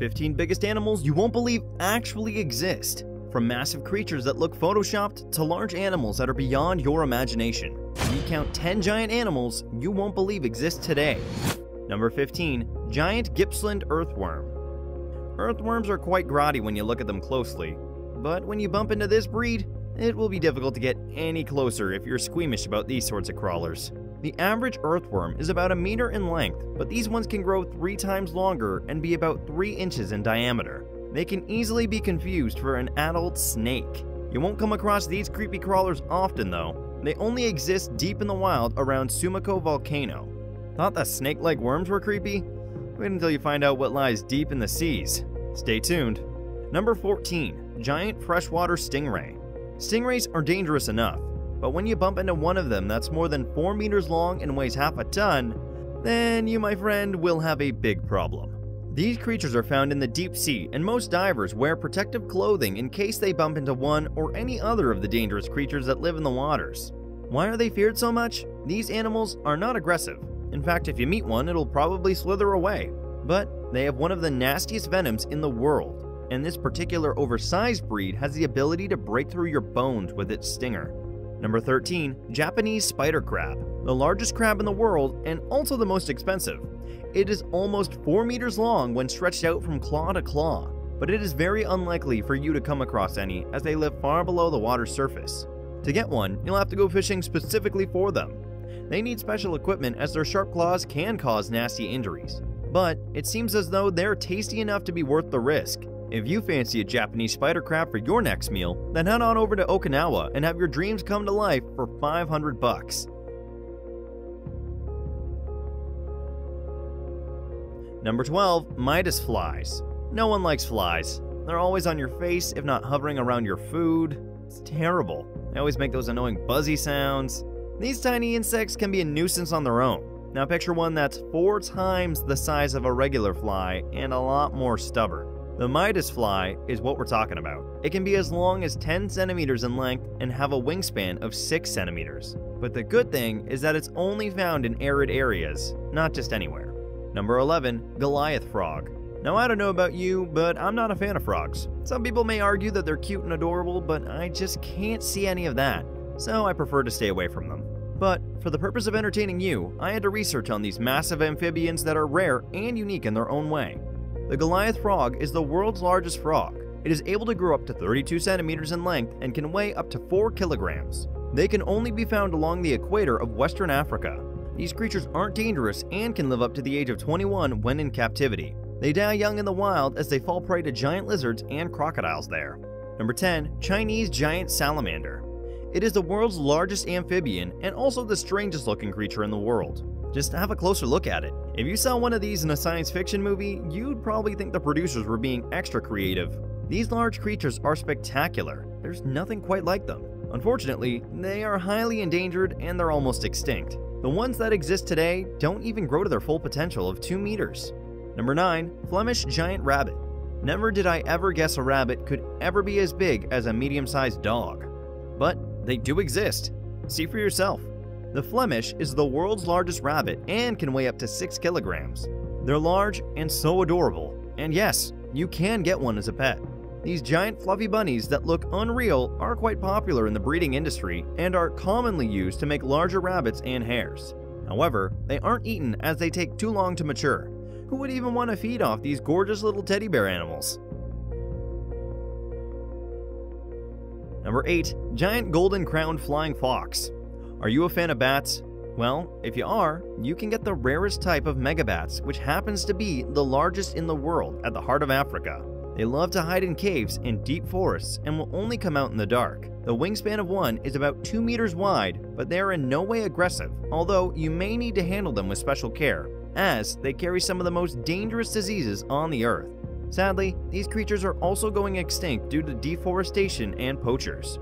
15 biggest animals you won't believe actually exist. From massive creatures that look photoshopped to large animals that are beyond your imagination. We count 10 giant animals you won't believe exist today. Number 15. Giant Gippsland Earthworm. Earthworms are quite grotty when you look at them closely, but when you bump into this breed, it will be difficult to get any closer if you're squeamish about these sorts of crawlers. The average earthworm is about a meter in length, but these ones can grow three times longer and be about 3 inches in diameter. They can easily be confused for an adult snake. You won't come across these creepy crawlers often though. They only exist deep in the wild around Sumiko Volcano. Thought that snake-like worms were creepy? Wait until you find out what lies deep in the seas. Stay tuned. Number 14. Giant Freshwater Stingray. Stingrays are dangerous enough, but when you bump into one of them that's more than 4 meters long and weighs half a ton, then you, my friend, will have a big problem. These creatures are found in the deep sea, and most divers wear protective clothing in case they bump into one or any other of the dangerous creatures that live in the waters. Why are they feared so much? These animals are not aggressive. In fact, if you meet one, it'll probably slither away. But they have one of the nastiest venoms in the world, and this particular oversized breed has the ability to break through your bones with its stinger. Number 13. Japanese Spider Crab, the largest crab in the world and also the most expensive. It is almost 4 meters long when stretched out from claw to claw, but it is very unlikely for you to come across any as they live far below the water's surface. To get one, you'll have to go fishing specifically for them. They need special equipment as their sharp claws can cause nasty injuries. But it seems as though they're tasty enough to be worth the risk. If you fancy a Japanese spider crab for your next meal, then head on over to Okinawa and have your dreams come to life for 500 bucks. Number 12, Mydas flies. No one likes flies. They're always on your face, if not hovering around your food. It's terrible. They always make those annoying buzzy sounds. These tiny insects can be a nuisance on their own. Now picture one that's four times the size of a regular fly and a lot more stubborn. The Mydas fly is what we're talking about. It can be as long as 10 centimeters in length and have a wingspan of 6 centimeters. But the good thing is that it's only found in arid areas, not just anywhere. Number 11. Goliath Frog. Now I don't know about you, but I'm not a fan of frogs. Some people may argue that they're cute and adorable, but I just can't see any of that, so I prefer to stay away from them. But for the purpose of entertaining you, I had to research on these massive amphibians that are rare and unique in their own way. The Goliath frog is the world's largest frog. It is able to grow up to 32 centimeters in length and can weigh up to 4 kilograms. They can only be found along the equator of Western Africa, these creatures aren't dangerous and can live up to the age of 21 when in captivity. They die young in the wild as they fall prey to giant lizards and crocodiles there. Number 10. Chinese Giant Salamander. It is the world's largest amphibian and also the strangest looking creature in the world. Just have a closer look at it. If you saw one of these in a science fiction movie, you'd probably think the producers were being extra creative. These large creatures are spectacular. There's nothing quite like them. Unfortunately, they are highly endangered and they're almost extinct. The ones that exist today don't even grow to their full potential of 2 meters. Number 9. Flemish Giant Rabbit. Never did I ever guess a rabbit could ever be as big as a medium-sized dog. But they do exist. See for yourself. The Flemish is the world's largest rabbit and can weigh up to 6 kilograms. They're large and so adorable. And yes, you can get one as a pet. These giant fluffy bunnies that look unreal are quite popular in the breeding industry and are commonly used to make larger rabbits and hares. However, they aren't eaten as they take too long to mature. Who would even want to feed off these gorgeous little teddy bear animals? Number 8. Giant Golden Crowned Flying Fox. Are you a fan of bats? Well, if you are, you can get the rarest type of megabats, which happens to be the largest in the world at the heart of Africa. They love to hide in caves and deep forests and will only come out in the dark. The wingspan of one is about 2 meters wide, but they are in no way aggressive, although you may need to handle them with special care, as they carry some of the most dangerous diseases on the earth. Sadly, these creatures are also going extinct due to deforestation and poachers.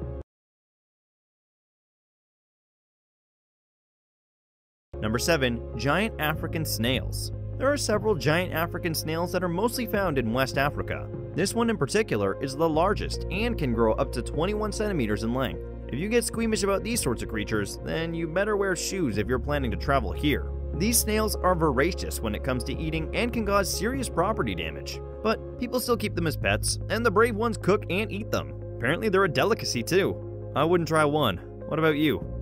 Number 7. Giant African Snails There are several giant African snails that are mostly found in West Africa. This one in particular is the largest and can grow up to 21 centimeters in length. If you get squeamish about these sorts of creatures, then you better wear shoes if you're planning to travel here. These snails are voracious when it comes to eating and can cause serious property damage. But people still keep them as pets, and the brave ones cook and eat them. Apparently, they're a delicacy too. I wouldn't try one. What about you?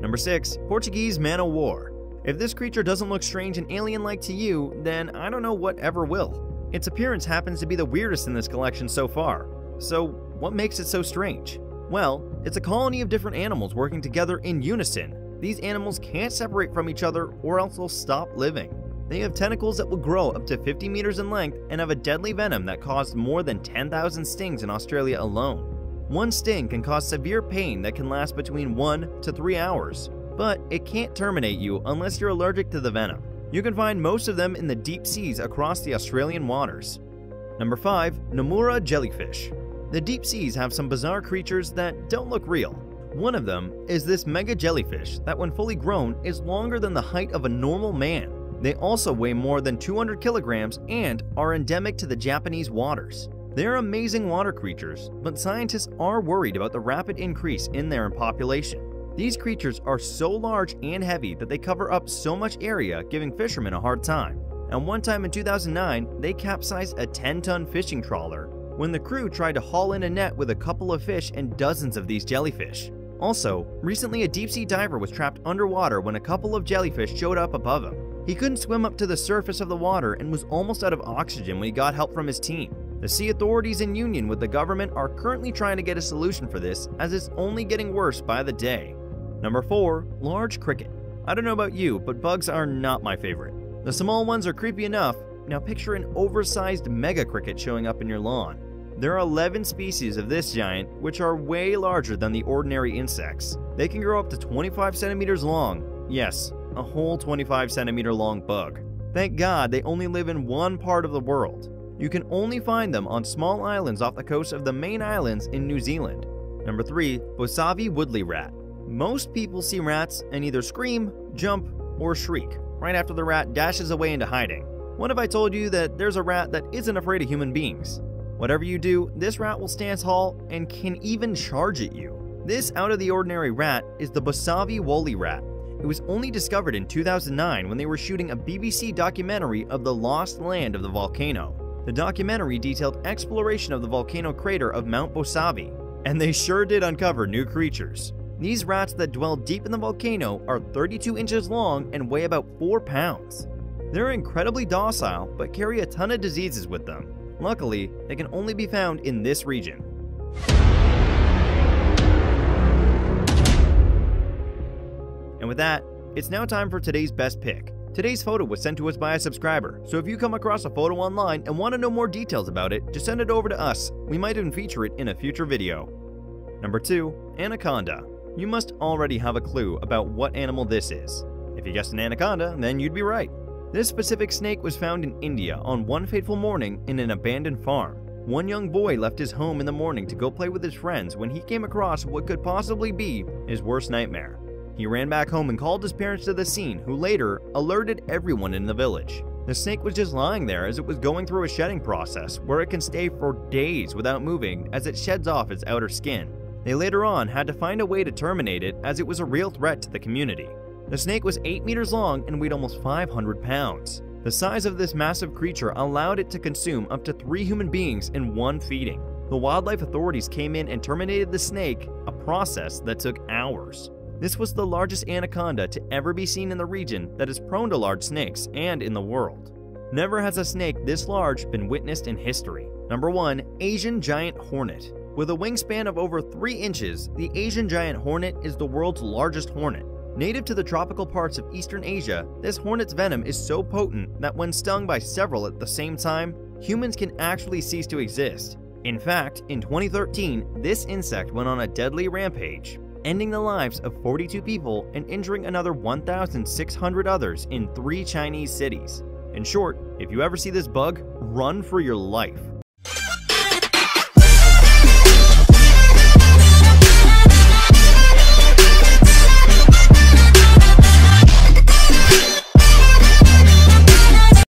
Number 6. Portuguese Man o' War. If this creature doesn't look strange and alien like to you, then I don't know what ever will. Its appearance happens to be the weirdest in this collection so far. So, what makes it so strange? Well, it's a colony of different animals working together in unison. These animals can't separate from each other or else they'll stop living. They have tentacles that will grow up to 50 meters in length and have a deadly venom that caused more than 10,000 stings in Australia alone. One sting can cause severe pain that can last between 1 to 3 hours, but it can't terminate you unless you're allergic to the venom. You can find most of them in the deep seas across the Australian waters. Number 5. Nomura Jellyfish The deep seas have some bizarre creatures that don't look real. One of them is this mega jellyfish that when fully grown is longer than the height of a normal man. They also weigh more than 200 kilograms and are endemic to the Japanese waters. They're amazing water creatures, but scientists are worried about the rapid increase in their population. These creatures are so large and heavy that they cover up so much area, giving fishermen a hard time. And one time in 2009, they capsized a 10-ton fishing trawler when the crew tried to haul in a net with a couple of fish and dozens of these jellyfish. Also, recently a deep-sea diver was trapped underwater when a couple of jellyfish showed up above him. He couldn't swim up to the surface of the water and was almost out of oxygen when he got help from his team. The sea authorities in union with the government are currently trying to get a solution for this as it's only getting worse by the day. Number 4. Large Cricket I don't know about you, but bugs are not my favorite. The small ones are creepy enough, now picture an oversized mega cricket showing up in your lawn. There are 11 species of this giant, which are way larger than the ordinary insects. They can grow up to 25 centimeters long. Yes, a whole 25 centimeter long bug. Thank God they only live in one part of the world. You can only find them on small islands off the coast of the main islands in New Zealand. Number 3. Bosavi Woolly Rat Most people see rats and either scream, jump, or shriek right after the rat dashes away into hiding. What if I told you that there's a rat that isn't afraid of human beings? Whatever you do, this rat will stand tall and can even charge at you. This out of the ordinary rat is the Bosavi woolly rat, it was only discovered in 2009 when they were shooting a BBC documentary of the lost land of the volcano. The documentary detailed exploration of the volcano crater of Mount Bosavi, and they sure did uncover new creatures. These rats that dwell deep in the volcano are 32 inches long and weigh about 4 pounds. They're incredibly docile, but carry a ton of diseases with them. Luckily, they can only be found in this region. And with that, it's now time for today's best pick. Today's photo was sent to us by a subscriber, so if you come across a photo online and want to know more details about it, just send it over to us. We might even feature it in a future video. Number 2. Anaconda. You must already have a clue about what animal this is. If you guessed an anaconda, then you'd be right. This specific snake was found in India on one fateful morning in an abandoned farm. One young boy left his home in the morning to go play with his friends when he came across what could possibly be his worst nightmare. He ran back home and called his parents to the scene, who later alerted everyone in the village. The snake was just lying there as it was going through a shedding process where it can stay for days without moving as it sheds off its outer skin. They later on had to find a way to terminate it as it was a real threat to the community. The snake was 8 meters long and weighed almost 500 pounds. The size of this massive creature allowed it to consume up to three human beings in one feeding. The wildlife authorities came in and terminated the snake, a process that took hours. This was the largest anaconda to ever be seen in the region that is prone to large snakes and in the world. Never has a snake this large been witnessed in history. Number 1. Asian Giant Hornet With a wingspan of over 3 inches, the Asian Giant Hornet is the world's largest hornet. Native to the tropical parts of Eastern Asia, this hornet's venom is so potent that when stung by several at the same time, humans can actually cease to exist. In fact, in 2013, this insect went on a deadly rampage, ending the lives of 42 people and injuring another 1,600 others in three Chinese cities. In short, if you ever see this bug, run for your life.